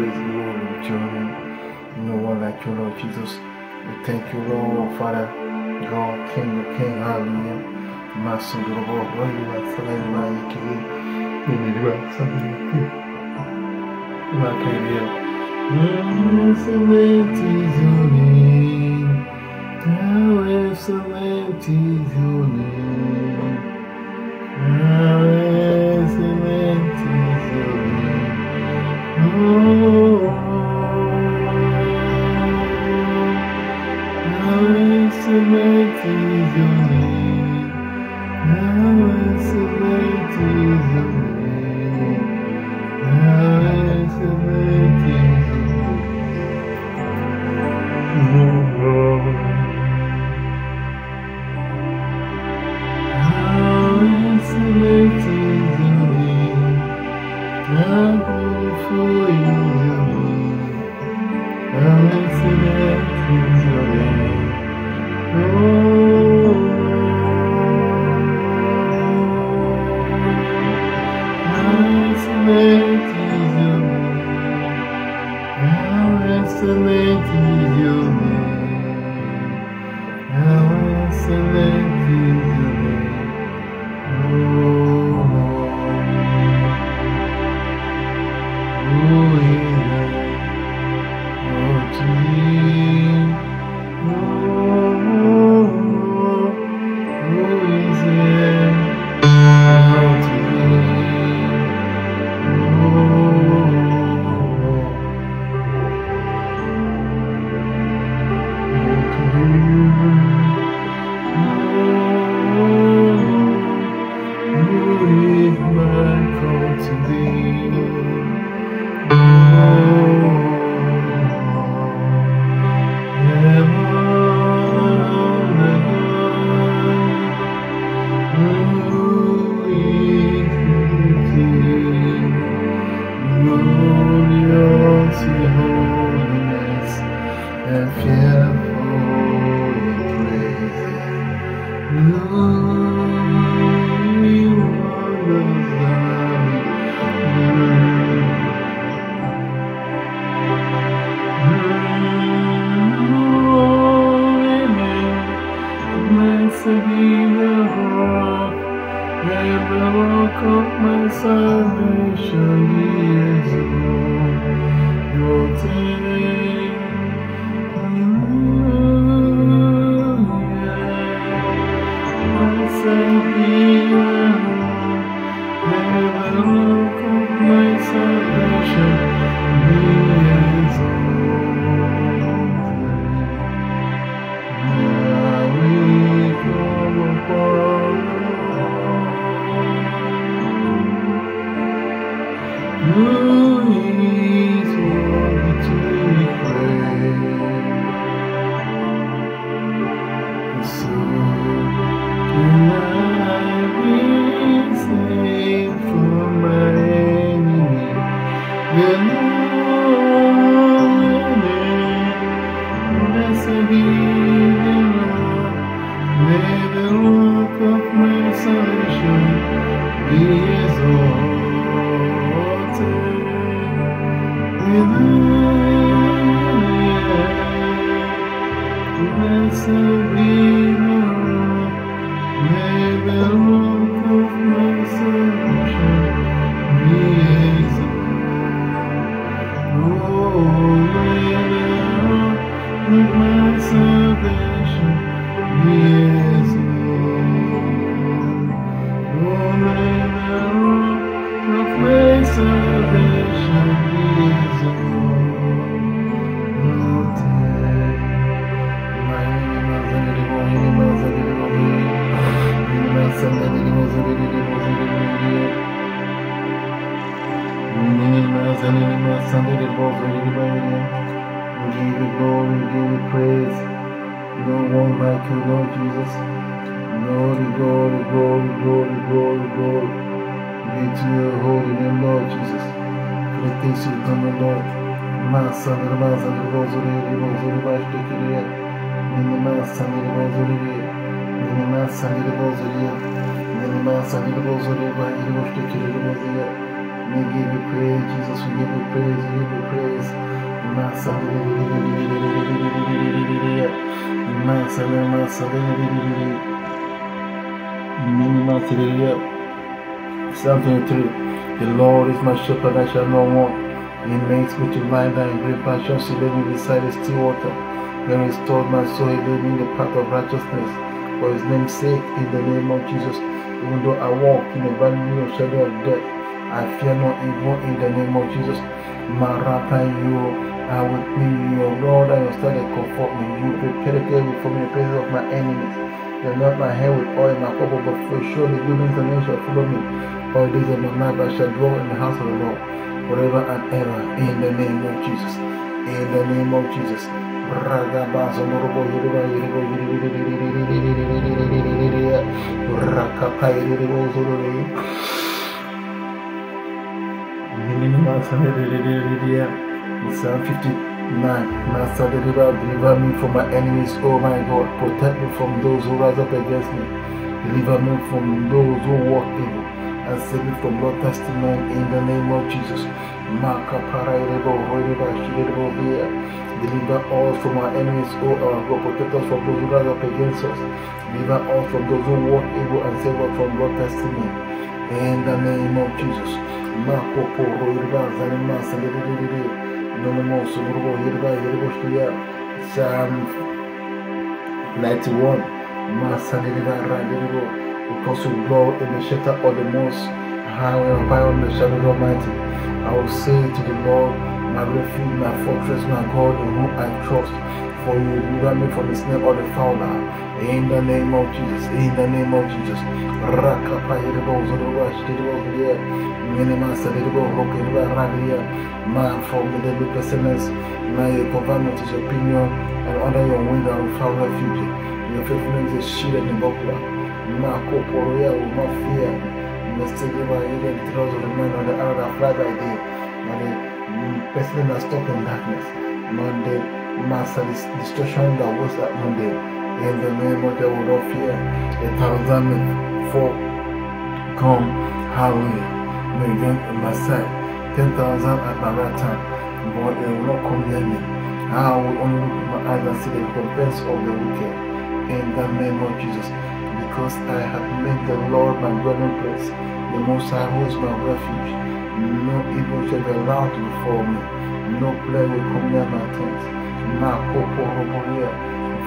praise the Lord with your name. No one like you, Lord Jesus. We thank you, Lord, Father, God, King of King, hallelujah. Master of the Lord, where you are, Father, you King, you can be. You something you can. You are. Excellent is your name. How excellent is your name. Underestimated you. Underestimated you. the rock of my salvation, He is all. സംഗീത ബോസൊരു നിന്ന സംഗീത ബോസൊരു നിന്ന സംഗീത ബോസൊരു ഭയങ്കര ഗോഷ്ടിക്കൊരു ബോസിയ We give you praise, Jesus. We give you praise. We give you praise. Massa, massa, massa, mini massa, Psalm 23. The Lord is my shepherd; I shall not want. He makes me to lie down in green pastures. He led me beside the still water. Then restored my soul. Led me in the path of righteousness. For his name's sake, in the name of Jesus. Even though I walk in the valley of shadow of death, I fear no evil in the name of Jesus. Marapa, you are with me. Your Lord and your star that comfort me. You prepare the table for me in the presence of my enemies. You anoint my head with oil, my cup but for surely goodness and mercy shall follow me. All days of my life I shall dwell in the house of the Lord forever and ever. In the name of Jesus. In the name of Jesus. Psalm 59. Master, deliver, me from my enemies, oh my God. Protect me from those who rise up against me. Deliver me from those who walk evil. And save me from blood testimony in the name of Jesus. Deliver us from our enemies, oh our God. Protect us from those who rise up against us. Deliver us from those who walk evil and save us from blood testimony. In the name of Jesus. Marco Poro, Irba, Zanima, Salibiri, Nomo, Sumurbo, Irba, Irboshia, Psalm 91. Masaniriba, Radiribo, because you dwell in the shelter of the most high and on the shadow of Almighty. I will say to the Lord, my refuge, my fortress, my God, in whom I trust. For you will deliver me from the snare of the fowler. In the name of Jesus, in the name of Jesus. Man from the deadly pestilence. Now your government is opinion, and under your wing I will find refuge. Your faithfulness is shield and buckler. Marco Poroya will not fear. Of that day. But the person that stop in darkness. Not the master destruction that was at Monday. In the name of the will not fear. A thousand fall. Come, hallelujah. May in my side. Ten thousand at my right hand. But it will not come near me. I will only look my eyes and see the recompense of the wicked. In the name of Jesus because I have made the Lord my dwelling place, the Most High is my refuge. No evil shall be allowed to befall me, no plague will come near my tent. My hope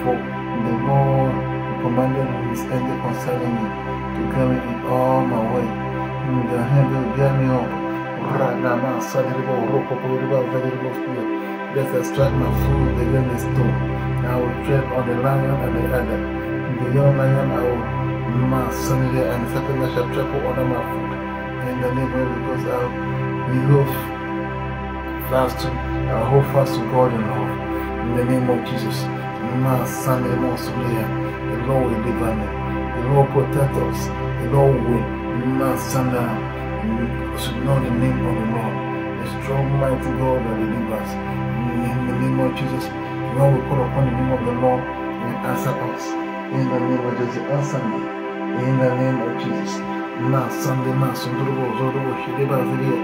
For the Lord commanded his angel concerning me to carry me all my way. The hand will bear me up. Lest I strike my foot against the stone. I will tread on the lion and the adder the young lion I will my there and serpent I shall trample under my foot. In the name of because I will hold fast to I hold fast to God in love. In the name of Jesus. My son the Lord will deliver me. The Lord protect us. The Lord will my son should know the name of the Lord. The strong mighty God that delivers. In the name of Jesus. The Lord will call upon the name of the Lord and answer us in the name of Jesus on Sunday. In the name of Jesus. Na Sunday, na Sundrubo, Zorubo, Shideba Video,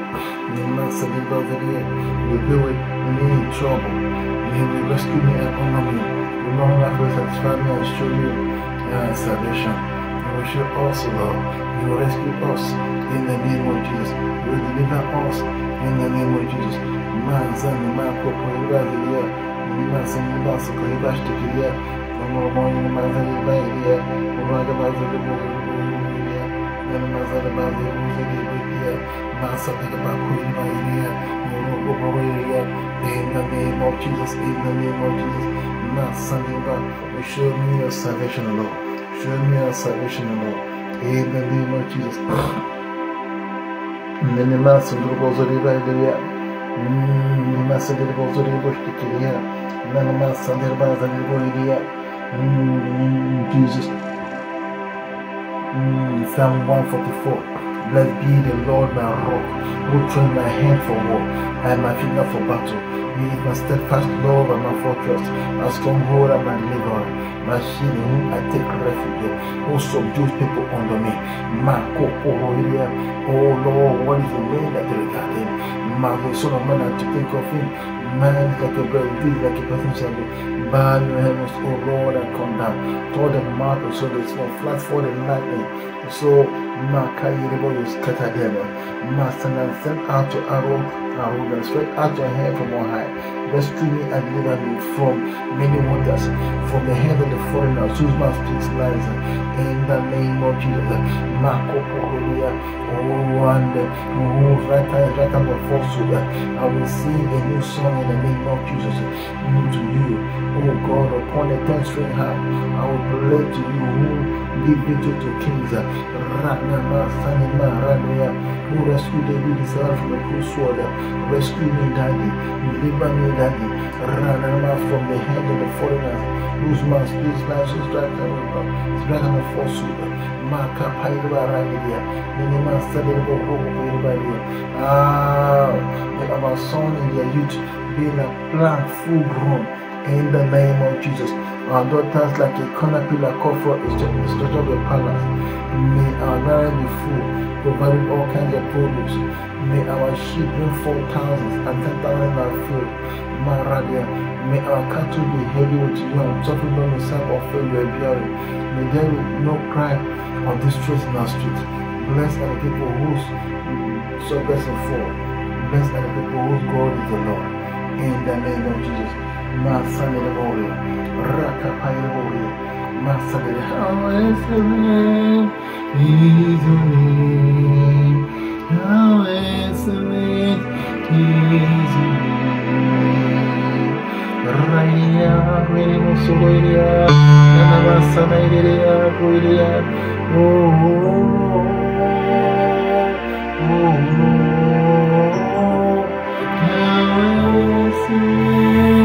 Nima Sadiba Video, you be with me in trouble. You will rescue me and honor me. You long life will satisfy me and show you uh, salvation. You will show us, Lord. You will rescue us in the name of Jesus. You will deliver us in the name of Jesus. Man, Zan, Man, Popo, Iba Nima Saniba, Soko, Iba Mormon Mazali Badia, Raga Mazali Bogia, and Mazali Mazali Bogia, Masa Bakuin Badia, Moroboria, in the name of Jesus, in the name of Jesus, Masaniba, show me your salvation, Lord. Show me your salvation, Lord. In the name of Jesus. Nima Sundrubo Zoriba Idia, Nima Sandribo Zoribo Shtikia, Nanama Sandirba Zanibo Idia. Mm, Jesus. Mm, Psalm 144. Blessed be the Lord my rock, who trained my hand for war and my finger for battle. He is my steadfast love and my fortress, my stronghold and my deliverer, my shield in whom I take refuge, who subdues people under me. My co-op, Oh Lord, what is the way that they regard him? My son of man, to think of him. Man is like a bird, this like a person shall be. Bow your heavens, Lord, and come down. Toward the mouth, so the small flat for the lightning. So, Makayiribo is scatter them. Master and send out your arrow, arrow, and straight out your hand from on high. Rescue me and deliver me from many wonders, from the hand of the foreigners whose mouth speaks lies. In the name of Jesus, Mako Poholia, oh, and is right hand of falsehood. I will sing a new song in the name of Jesus New to you, oh God, upon a ten string harp. I will play to you who give victory to kings. Ranama Sanima Ranaya, who rescued David from sword. Rescue me, Daddy. Deliver me, Daddy. Ranama from the hand of the foreigners, whose mouth speaks lies, whose right hand of falsehood. Maka Paiba Ranaya, Minima Sadebo Hobo Ah, let our son in their youth being a plant full grown in the name of Jesus. Our daughters like a corner pillar cover is the structure of a palace. May our marriage be full, providing all kinds of produce. May our sheep bring four thousands and ten thousand are filled. Maradia. May our cattle be heavy with young, suffering the side of failure bearing. May there be no cry or distress in our streets. Blessed are the people whose so blessed for. Blessed are the people whose God is the Lord. In the name of Jesus. Masane the Warrior. Rakapai the Warrior. Masane the How excellent is your name. How excellent is your name. Raya, Remo Soloria, Nanavasana Iria, Guiria. Oh, oh, oh, oh, how excellent,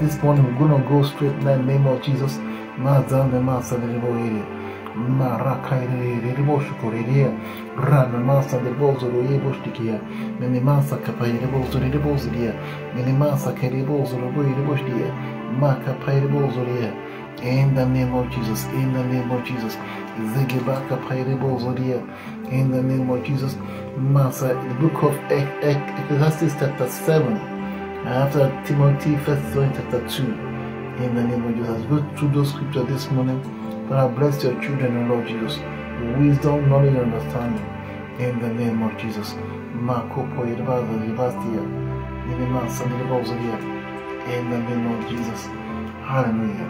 This morning we're going to go straight in the name of Jesus. Mazande masa lebo here. Marakaire riboshukuriria rana masa de bozo roye boshtikia nene masa bozo de bozo dia nene masa kere bozo roye boshtia maka paire bozo dia in the name of Jesus in the name of Jesus. Zegibaka paire bozo dia in the name of Jesus. Masa the book of Ecclesiastes chapter 7 after Timothy first chapter 2 in the name of Jesus go through those scriptures this morning God bless your children, O Lord Jesus. Wisdom, knowledge, and understanding. In the name of Jesus. In the name of Jesus. Hallelujah.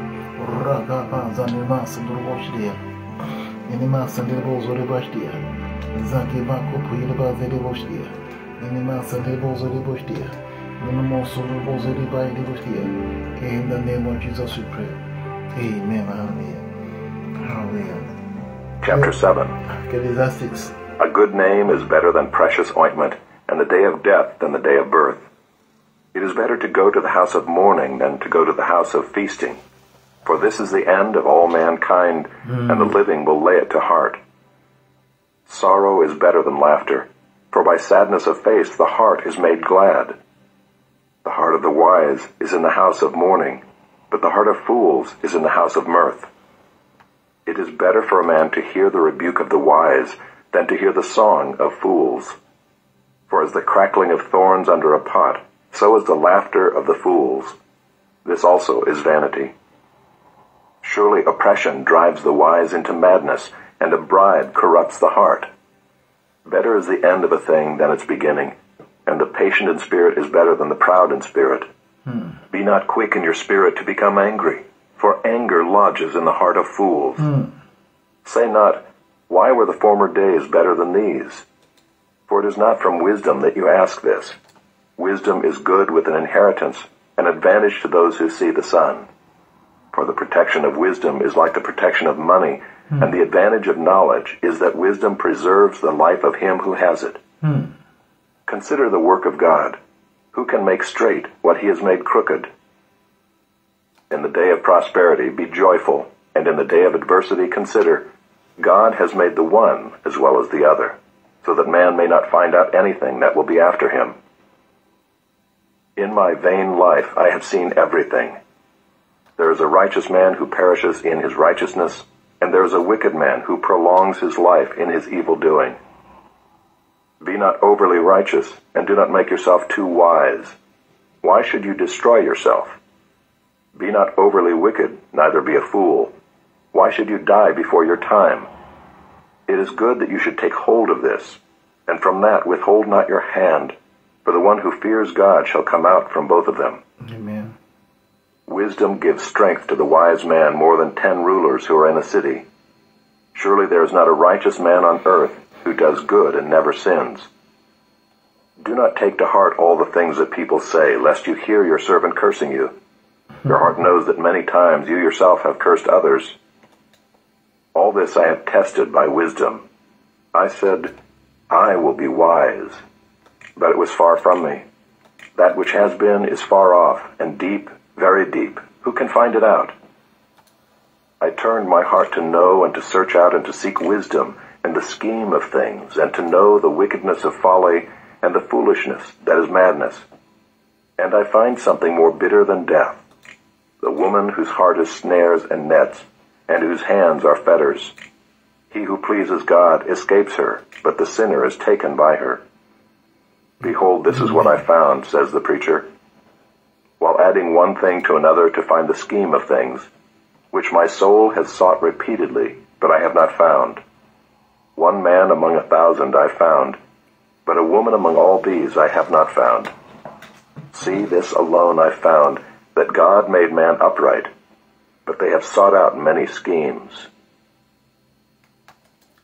Bakopo Yerbaza Liboshdia. Minima Sandibozoribashdia. Minimo Soribozoribashdia. In the name of Jesus we pray. Amen. Hallelujah. Hallelujah. Chapter 7 Ecclesiastes. A good name is better than precious ointment, and the day of death than the day of birth. It is better to go to the house of mourning than to go to the house of feasting. For this is the end of all mankind, and the hmm. living will lay it to heart. Sorrow is better than laughter, for by sadness of face the heart is made glad. The heart of the wise is in the house of mourning, but the heart of fools is in the house of mirth. It is better for a man to hear the rebuke of the wise than to hear the song of fools. For as the crackling of thorns under a pot, so is the laughter of the fools. This also is vanity. Surely oppression drives the wise into madness, and a bribe corrupts the heart. Better is the end of a thing than its beginning, and the patient in spirit is better than the proud in spirit. Hmm. Be not quick in your spirit to become angry, for anger lodges in the heart of fools. Hmm. Say not, Why were the former days better than these? For it is not from wisdom that you ask this. Wisdom is good with an inheritance, an advantage to those who see the sun. For the protection of wisdom is like the protection of money, hmm. and the advantage of knowledge is that wisdom preserves the life of him who has it. Consider the work of God. Who can make straight what he has made crooked? In the day of prosperity be joyful, and in the day of adversity consider, God has made the one as well as the other, so that man may not find out anything that will be after him. In my vain life I have seen everything. There is a righteous man who perishes in his righteousness, and there is a wicked man who prolongs his life in his evil doing. Be not overly righteous, and do not make yourself too wise. Why should you destroy yourself? Be not overly wicked, neither be a fool. Why should you die before your time? It is good that you should take hold of this, and from that withhold not your hand, for the one who fears God shall come out from both of them. Amen. Wisdom gives strength to the wise man more than ten rulers who are in a city. Surely there is not a righteous man on earth who does good and never sins. Do not take to heart all the things that people say, lest you hear your servant cursing you. Your heart knows that many times you yourself have cursed others. All this I have tested by wisdom. I said, I will be wise. But it was far from me. That which has been is far off, and deep, very deep. Who can find it out? I turned my heart to know and to search out and to seek wisdom the scheme of things, and to know the wickedness of folly and the foolishness that is madness. And I find something more bitter than death the woman whose heart is snares and nets, and whose hands are fetters. He who pleases God escapes her, but the sinner is taken by her. Behold, this is what I found, says the preacher, while adding one thing to another to find the scheme of things, which my soul has sought repeatedly, but I have not found. One man among a thousand I found, but a woman among all these I have not found. See, this alone I found, that God made man upright, but they have sought out many schemes.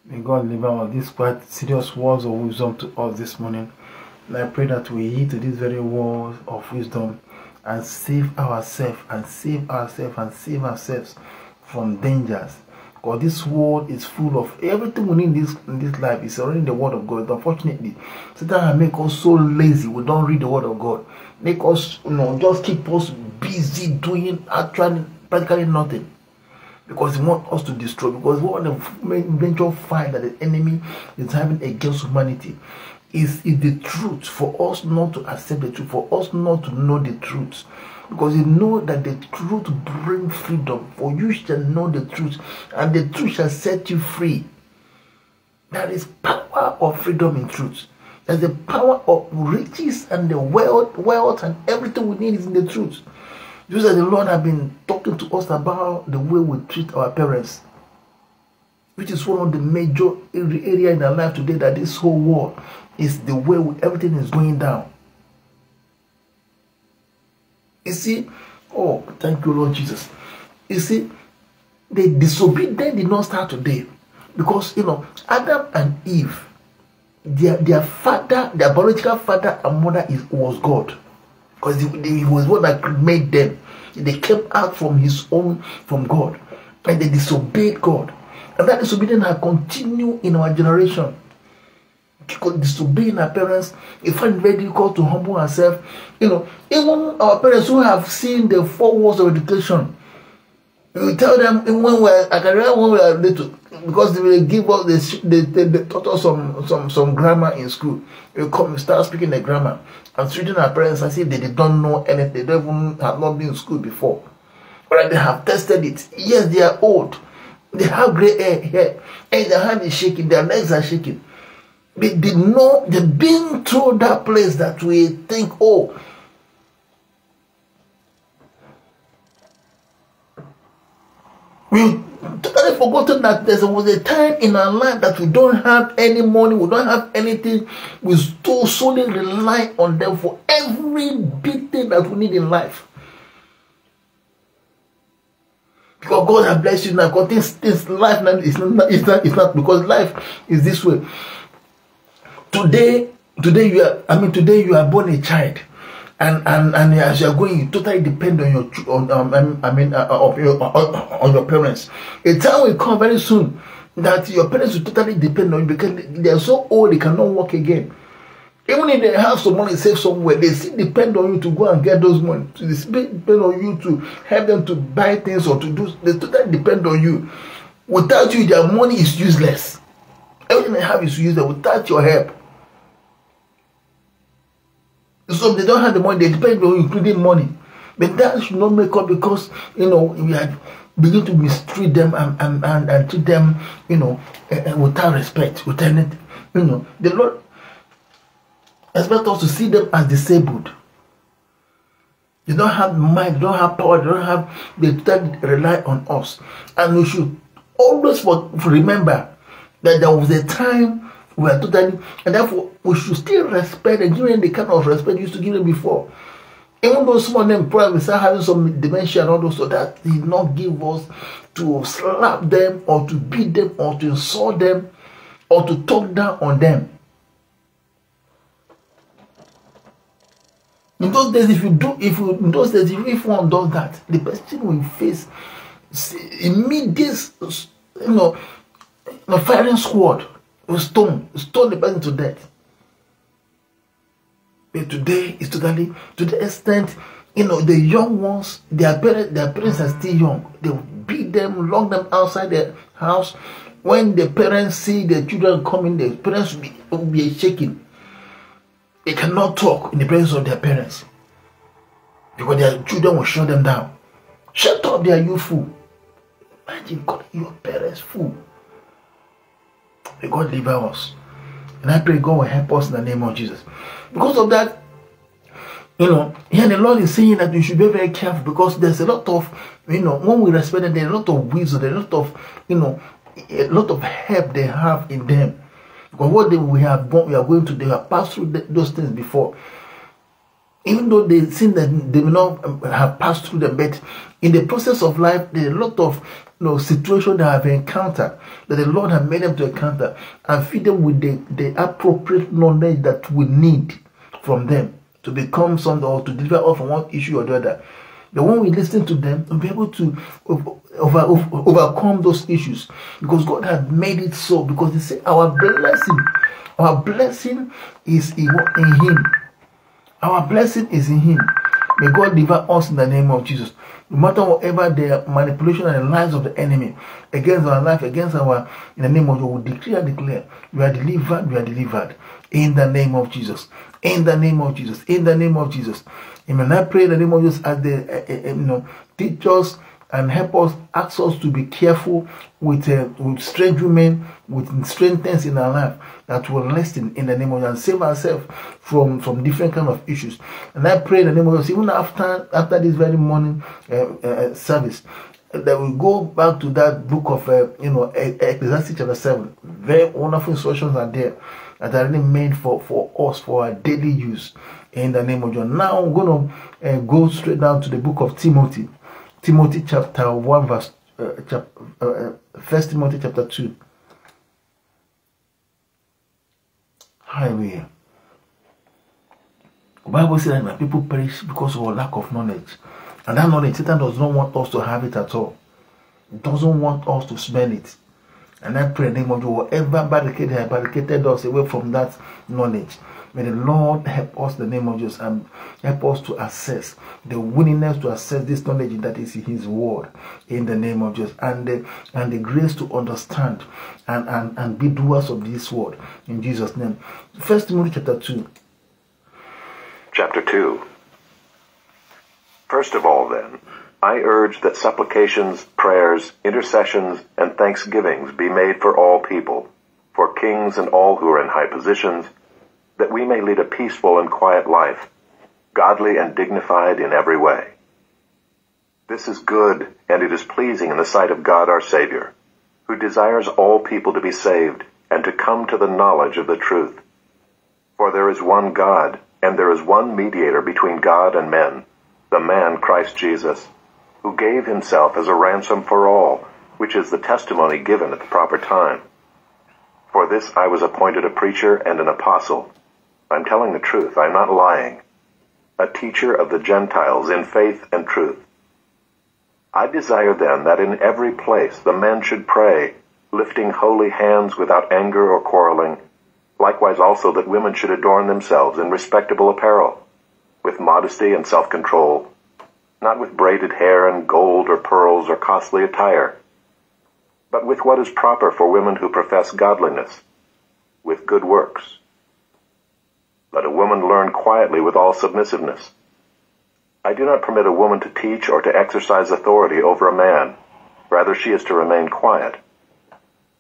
May God deliver all these quite serious words of wisdom to us this morning. And I pray that we heed to these very words of wisdom and save ourselves and save ourselves and save ourselves from dangers. Because this world is full of everything we need in this in this life is already in the word of God. But Unfortunately, Satan make us so lazy we don't read the word of God. Make us you know just keep us busy doing actually practically nothing. Because he want us to destroy, because we want the eventual fight that the enemy is having against humanity is, is the truth for us not to accept the truth, for us not to know the truth. Because you know that the truth brings freedom. For you shall know the truth, and the truth shall set you free. There is power of freedom in truth. There's the power of riches and the wealth, wealth and everything we need is in the truth. Just as the Lord have been talking to us about the way we treat our parents, which is one of the major area in our life today that this whole world is the way we, everything is going down. You see, oh, thank you, Lord Jesus. You see, the disobedience did not start today because you know Adam and Eve, their their father, their biological father and mother is was God, because he, was one that made them. They came out from his own from God, and they disobeyed God, and that disobedience has continued in our generation disobeying our parents, we find it very difficult to humble ourselves. You know, even our parents who have seen the four walls of education, we tell them when we're I can remember when we were little because they will give us the they, they, they taught us some some some grammar in school. We come we start speaking the grammar and treating our parents as if they, they don't know anything, they don't even have not been in school before. But they have tested it. Yes, they are old. They have grey hair, hair and their hand is shaking, their legs are shaking they did not they've been through that place that we think oh we totally forgotten that there was a time in our life that we don't have any money, we don't have anything. We still solely rely on them for every big thing that we need in life. Because God has blessed you now. Because this, this life now is not, it's not, it's not because life is this way. Today, today you are, I mean, today you are born a child and and and as you are going, you totally depend on your on um, I mean uh, uh, of your on, on your parents. A time will come very soon that your parents will totally depend on you because they are so old they cannot walk again. Even if they have some money saved somewhere, they still depend on you to go and get those money. They still depend on you to help them to buy things or to do. They totally depend on you. Without you, their money is useless. Everything they have is useless without your help. So they don't have the money, they depend on including money. But that should not make up because, you know, we are begin to mistreat them and, and, and, and treat them, you know, uh, without respect, without anything. You know, the Lord expect us to see them as disabled. They don't have mind, they don't have power, they don't have, they don't rely on us. And we should always remember that there was a time we are totally, and therefore we should still respect and give them the kind of respect used to give them before. Even though some of them probably start having some dementia and all those, so that did not give us to slap them or to beat them or to insult them or to talk down on them. In those days, if you do, if you, in those days, if, one does that, the person will face immediate, you know, firing squad will stone, stone the person to death. But today is totally to the extent, you know, the young ones, their parents, their parents are still young. They beat them, lock them outside their house. When the parents see the children coming, the parents will be, will be shaking. They cannot talk in the presence of their parents because their children will shut them down. Shut up, they are you fool. Imagine calling your parents fool. May God deliver us. And I pray God will help us in the name of Jesus. Because of that, you know, here the Lord is saying that we should be very careful because there's a lot of, you know, when we respect them, there's a lot of wisdom, there's a lot of, you know, a lot of help they have in them. Because what they, we have gone, we are going to, they have passed through those things before. Even though they seem that they may not um, have passed through them, but in the process of life, there are a lot of you know, situations they have encountered that the Lord has made them to encounter and feed them with the, the appropriate knowledge that we need from them to become something or to deliver us from one issue or the other. But when we listen to them, we'll be able to over, over, overcome those issues because God has made it so. Because He said, Our blessing, our blessing is in Him. Our blessing is in Him. May God deliver us in the name of Jesus. No matter whatever the manipulation and the lies of the enemy against our life, against our, in the name of Jesus, we declare, declare, we are delivered, we are delivered. In the name of Jesus. In the name of Jesus. In the name of Jesus. Amen. I pray in the name of Jesus as the, uh, uh, you know, teach us and help us, ask us to be careful with, uh, with strange women, with strange things in our life that will lessen in the name of Jesus and save ourselves from, from different kind of issues. And I pray in the name of Jesus, even after, after this very morning uh, uh, service, that we go back to that book of, uh, you know, Ecclesiastes chapter 7. Very wonderful instructions are there that are really made for, for us, for our daily use in the name of John. Now I'm going to uh, go straight down to the book of Timothy. Timothy chapter 1 verse, uh, chap, uh, uh, First Timothy chapter 2. Hallelujah. The Bible says that my people perish because of a lack of knowledge. And that knowledge, Satan does not want us to have it at all. He doesn't want us to smell it. And I pray in the name of you, whatever barricade has barricaded us away from that knowledge, may the Lord help us in the name of Jesus and help us to assess the willingness to assess this knowledge that is His Word in the name of Jesus and the, and the grace to understand and, and, and be doers of this Word in Jesus' name. First Timothy chapter 2. Chapter 2. First of all, then, I urge that supplications, prayers, intercessions, and thanksgivings be made for all people, for kings and all who are in high positions, that we may lead a peaceful and quiet life, godly and dignified in every way. This is good, and it is pleasing in the sight of God our Savior, who desires all people to be saved and to come to the knowledge of the truth. For there is one God, and there is one mediator between God and men, the man Christ Jesus, who gave himself as a ransom for all, which is the testimony given at the proper time. For this I was appointed a preacher and an apostle. I'm telling the truth, I'm not lying. A teacher of the Gentiles in faith and truth. I desire then that in every place the men should pray, lifting holy hands without anger or quarreling. Likewise also that women should adorn themselves in respectable apparel, with modesty and self-control, not with braided hair and gold or pearls or costly attire, but with what is proper for women who profess godliness, with good works. Let a woman learn quietly with all submissiveness. I do not permit a woman to teach or to exercise authority over a man. Rather, she is to remain quiet.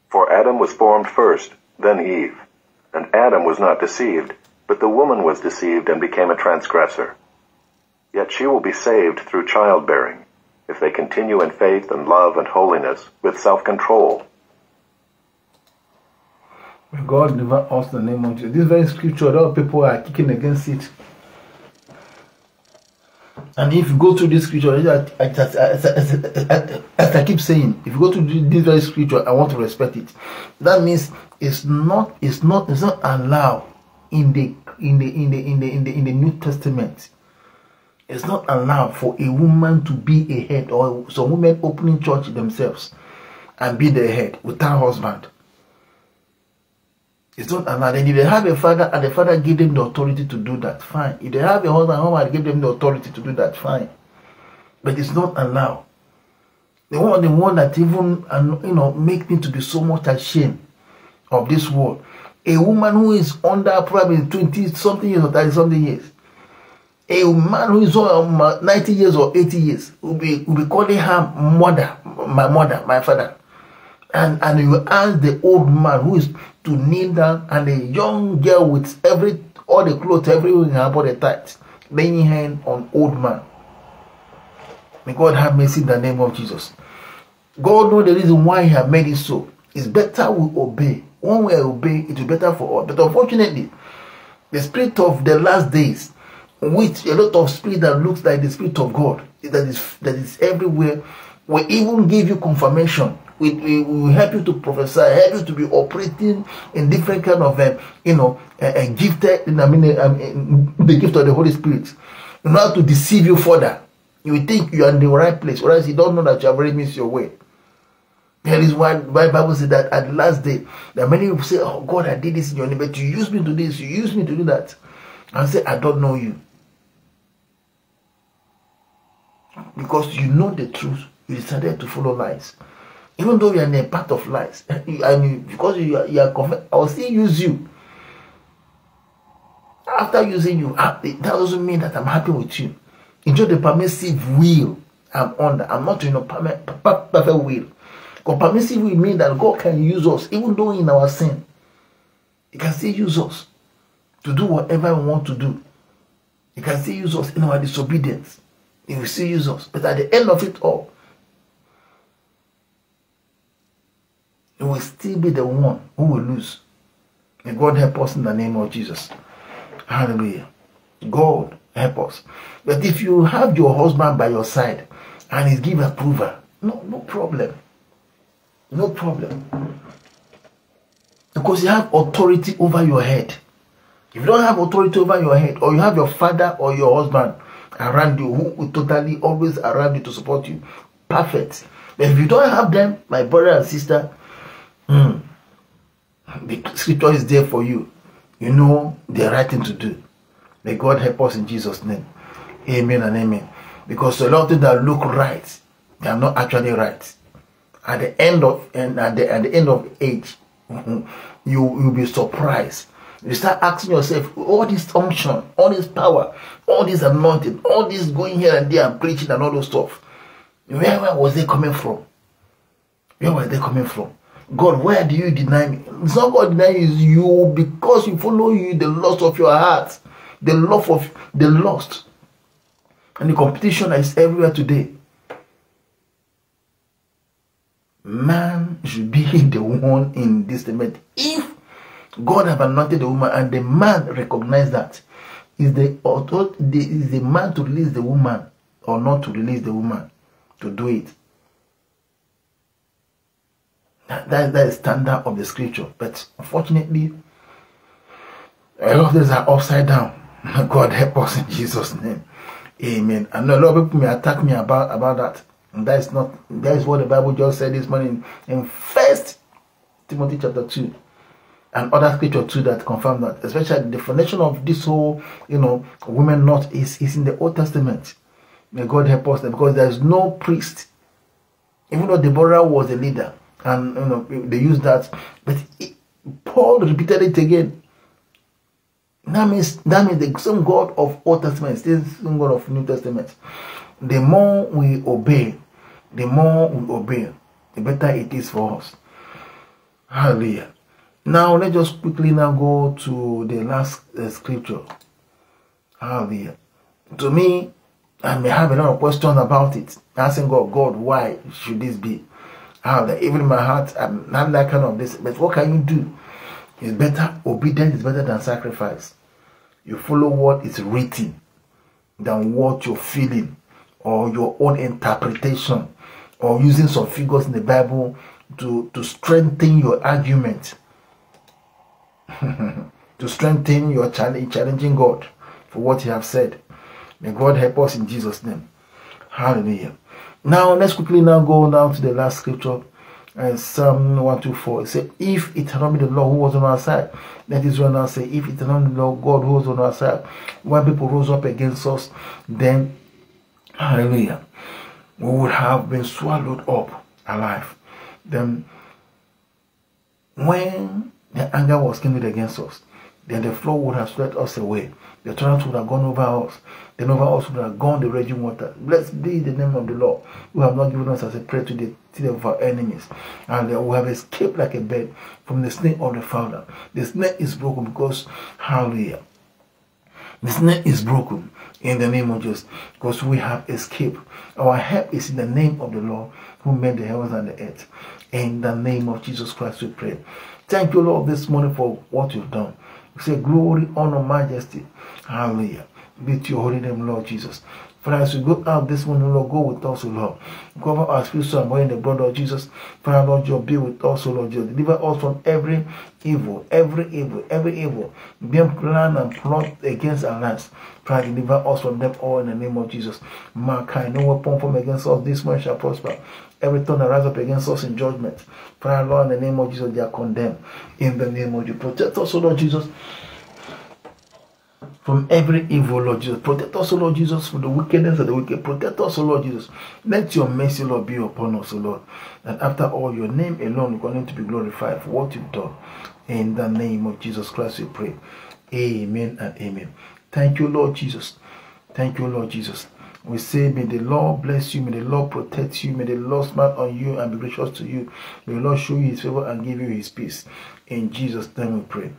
For Adam was formed first, then Eve. And Adam was not deceived, but the woman was deceived and became a transgressor. Yet she will be saved through childbearing, if they continue in faith and love and holiness, with self-control. God us in the name of Jesus. This very scripture, a lot of people are kicking against it. And if you go through this scripture, as, I keep saying, if you go to this very scripture, I want to respect it. That means it's not, it's not, it's not allowed in the in the in the in the in the in the New Testament. It's not allowed for a woman to be a head or some women opening church themselves and be the head without husband. It's not allowed. And if they have a father and the father give them the authority to do that, fine. If they have a husband, husband give them the authority to do that, fine. But it's not allowed. The one, the one that even you know make me to be so much ashamed of this world. A woman who is under probably 20 something years or 30 something years. A man who is um, 90 years or 80 years will be will be calling her mother, my mother, my father. And and you ask the old man who is to kneel down and a young girl with every all the clothes everywhere in her body tight, laying hand on old man. May God have mercy in the name of Jesus. God knows the reason why He has made it so. It's better we obey. When we obey, it will be better for us. But unfortunately, the spirit of the last days, which a lot of spirit that looks like the spirit of God, that is that is everywhere, will even give you confirmation we, we, will help you to prophesy, help you to be operating in different kind of, uh, you know, uh, uh, gifted, I mean, um, the gift of the Holy Spirit, in order to deceive you further. You think you are in the right place, whereas you don't know that you have already missed your way. That is why the Bible says that at the last day, that many people say, Oh God, I did this in your name, but you used me to do this, you used me to do that. And say, I don't know you. Because you know the truth, you decided to follow lies even though you are in a part of lies, and because you are, you are confessed, I will still use you. After using you, ah, that doesn't mean that I'm happy with you. Enjoy the permissive will I'm under. I'm not in a perfect will. Because permissive will mean that God can use us, even though in our sin. He can still use us to do whatever we want to do. He can still use us in our disobedience. He will still use us. But at the end of it all, it will still be the one who will lose. May God help us in the name of Jesus. Hallelujah. God help us. But if you have your husband by your side and he's give approval, no, no problem. No problem. Because you have authority over your head. If you don't have authority over your head, or you have your father or your husband around you who will totally always around you to support you, perfect. But if you don't have them, my brother and sister, Mm. The scripture is there for you. You know the right thing to do. May God help us in Jesus' name. Amen and amen. Because a lot of things that look right, they are not actually right. At the end of and at the, at the end of age, you you'll be surprised. You start asking yourself, all this unction, all this power, all this anointing, all this going here and there and preaching and all those stuff. Where, where was they coming from? Where were they coming from? God, where do you deny me? It's not God denying you because you follow you the lust of your heart, the love of the lust, and the competition is everywhere today. Man should be the one in this statement. If God have anointed the woman and the man recognize that, is the is the man to release the woman or not to release the woman to do it? That, that, that is standard of the scripture. But unfortunately, a lot of these are upside down. God help us in Jesus' name. Amen. Know a lot of people may attack me about, about that. And that is not that is what the Bible just said this morning in First Timothy chapter 2 and other scripture too that confirm that. Especially the definition of this whole, you know, women not is, is in the Old Testament. May God help us because there is no priest. Even though Deborah was a leader and you know they use that, but it, Paul repeated it again. That means that means the same God of Old Testament, the same God of New Testament. The more we obey, the more we obey, the better it is for us. Hallelujah. Now let's just quickly now go to the last uh, scripture. Hallelujah. To me, I may have a lot of questions about it. Asking God, God, why should this be? Hallelujah. Even in my heart, I'm not that kind of this. But what can you do? It's better, obedience is better than sacrifice. You follow what is written than what you're feeling or your own interpretation or using some figures in the Bible to, to strengthen your argument, to strengthen your challenge, challenging God for what He have said. May God help us in Jesus' name. Hallelujah. Now let's quickly now go down to the last scripture. Uh, Psalm 124. It says, If it had not been the Lord who was on our side, let Israel now say, If it had not been the Lord God who was on our side, when people rose up against us, then, hallelujah, we would have been swallowed up alive. Then, when the anger was kindled against us, then the flood would have swept us away. The torrent would have gone over us. Then over us would have gone the raging water. Blessed be the name of the Lord, who have not given us as a prey to the teeth of our enemies. And uh, we have escaped like a bird from the snake of the fowler. The snake is broken because, hallelujah. The snake is broken in the name of Jesus because we have escaped. Our help is in the name of the Lord who made the heavens and the earth. In the name of Jesus Christ, we pray. Thank you, Lord, this morning for what you've done. We say glory, honor, majesty. Hallelujah. Be to your holy name, Lord Jesus. Father, as we go out this morning, Lord, go with us, O Lord. Cover our spirit, soul, and body in the blood of Jesus. Father, Lord, you be with us, O Lord Jesus. Deliver us from every evil, every evil, every evil. Being plan and plot against our lives. Father, deliver us from them all in the name of Jesus. Mankind, no weapon formed against us this morning shall prosper. Every tongue that rise up against us in judgment. Father, Lord, in the name of Jesus, they are condemned. In the name of Jesus. Protect us, O Lord Jesus from every evil, Lord Jesus. Protect us, O Lord Jesus, from the wickedness of the wicked. Protect us, O Lord Jesus. Let your mercy, Lord, be upon us, O Lord. And after all, your name alone is going to be glorified for what you've done. In the name of Jesus Christ, we pray. Amen and amen. Thank you, Lord Jesus. Thank you, Lord Jesus. We say, May the Lord bless you, may the Lord protect you, may the Lord smile on you and be gracious to you. May the Lord show you his favor and give you his peace. In Jesus' name we pray.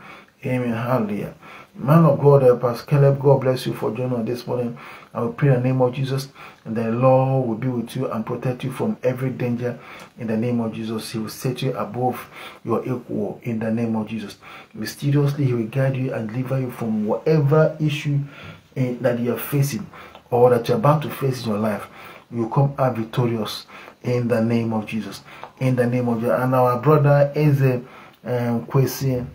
Amen. Hallelujah. Man of God, uh, Pastor Caleb, God bless you for joining us this morning. I will pray in the name of Jesus, and the Lord will be with you and protect you from every danger. In the name of Jesus, He will set you above your equal. In the name of Jesus, mysteriously He will guide you and deliver you from whatever issue in, that you are facing or that you're about to face in your life. You come out victorious in the name of Jesus. In the name of Jesus, and our brother a um, question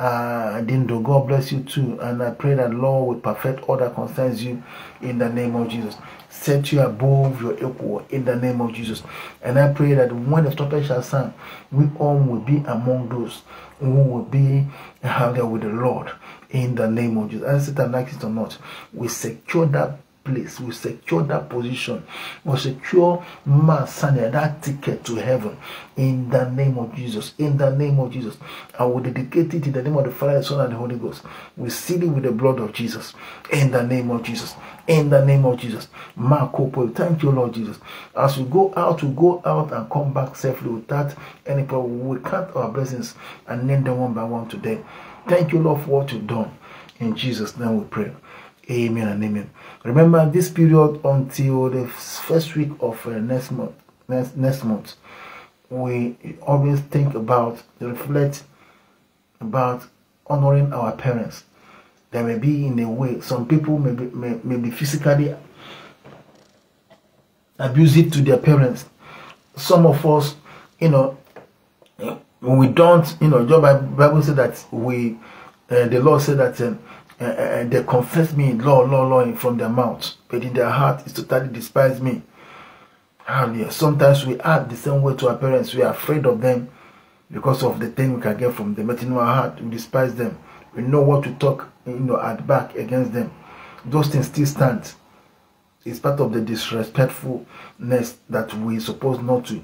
uh, Dindo, God bless you too. And I pray that Lord will perfect all that concerns you in the name of Jesus. Set you above your equal in the name of Jesus. And I pray that when the trumpet shall sound, we all will be among those who will be there with the Lord in the name of Jesus. And Satan likes it or not, we secure that place, we secure that position, we secure Masania, that ticket to heaven in the name of Jesus. In the name of Jesus. I will dedicate it in the name of the Father, the Son, and the Holy Ghost. We seal it with the blood of Jesus. In the name of Jesus. In the name of Jesus. Marco Thank you, Lord Jesus. As we go out, we go out and come back safely without any problem. We count our blessings and name them one by one today. Thank you, Lord, for what you've done. In Jesus' name we pray. Amen and amen. Remember this period until the first week of uh, next month. Next, next month, we always think about, reflect about honoring our parents. There may be in a way, some people may be, may, may be physically abusive to their parents. Some of us, you know, we don't, you know, the Bible said that we, uh, the Lord said that uh, uh, uh, they confess me, law, law, law, from their mouth, but in their heart is totally despise me. Hallelujah. Sometimes we act the same way to our parents. We are afraid of them because of the thing we can get from them. But in our heart, we despise them. We know what to talk, you know, at back against them. Those things still stand. It's part of the disrespectfulness that we supposed not to.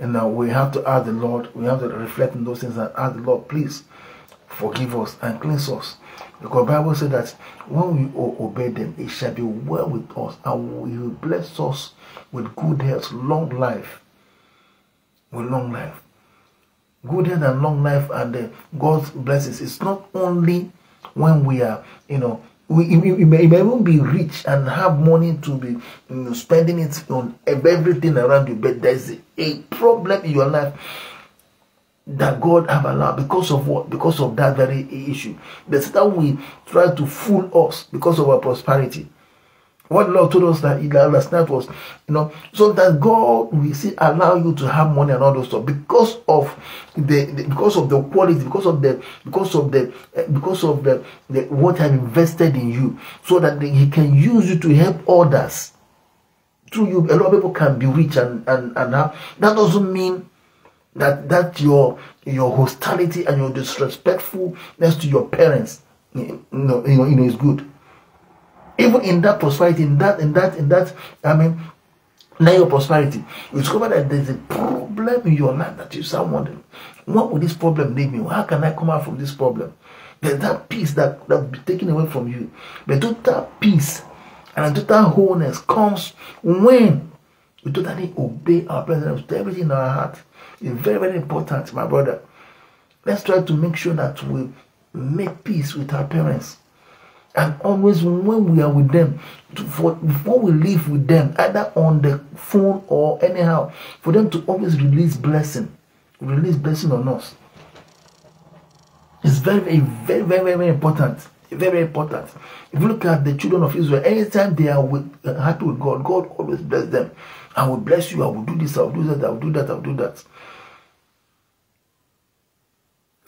And now we have to ask the Lord, we have to reflect on those things and ask the Lord, please forgive us and cleanse us. Because Bible said that when we obey them, it shall be well with us, and He will bless us with good health, long life. With long life. Good health and long life and God's blessings. It's not only when we are, you know, we, we, we, may, we may even be rich and have money to be you know, spending it on everything around you, but there's a problem in your life that God have allowed because of what? Because of that very issue. The Satan will try to fool us because of our prosperity. What the Lord told us that last night was, you know, sometimes God will see allow you to have money and all those stuff. Because of the, the because of the quality, because of the because of the uh, because of the, the what have invested in you, so that the, He can use you to help others. Through you, a lot of people can be rich and and and have, that doesn't mean that that your your hostility and your disrespectfulness to your parents you know, you know is good even in that prosperity in that in that in that i mean now your prosperity you discover that there's a problem in your life that you start wondering what will this problem lead me how can i come out from this problem there's that peace that that will be taken away from you but total peace and total wholeness comes when we totally obey our parents to everything in our heart is very, very important, my brother. Let's try to make sure that we make peace with our parents. And always when we are with them, to, for, before we live with them, either on the phone or anyhow, for them to always release blessing, release blessing on us. It's very, very, very, very, very important. Very, very important. If you look at the children of Israel, anytime they are with, uh, happy with God, God always bless them. I will bless you. I will do this. I will do that. I will do that. I will do that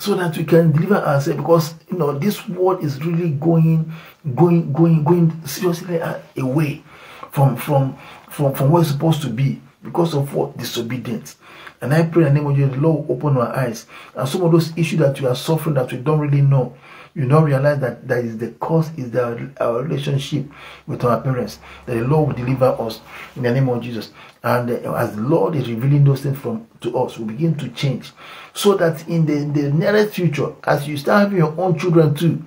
so that we can deliver ourselves because you know this world is really going going going going seriously away from from from from where it's supposed to be because of what? Disobedience. And i pray in the name of jesus lord open our eyes. And some of those issues that we are suffering that we don't really know you not realize that that is the cause is the our relationship with our parents that the lord will deliver us in the name of jesus and as the lord is revealing those things from to us we begin to change. So that in the, the nearest future as you start having your own children too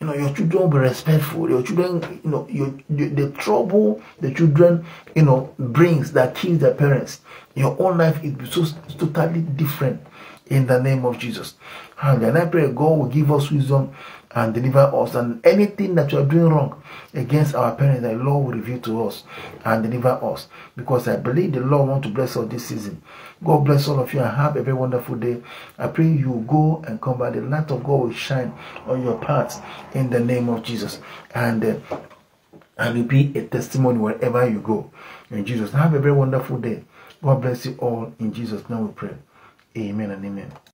you know your children will be respectful. Your children you know your, the, the trouble the children you know brings that kills their parents your own life is so totally different in the name of jesus. And I pray God will give us wisdom and deliver us. And anything that you are doing wrong against our parents, the Lord will reveal to us and deliver us. Because I believe the Lord want to bless us this season. God bless all of you and have a very wonderful day. I pray you go and come back. The light of God will shine on your path in the name of Jesus. And uh, and will be a testimony wherever you go. In Jesus. Have a very wonderful day. God bless you all. In Jesus' name we pray. Amen and amen.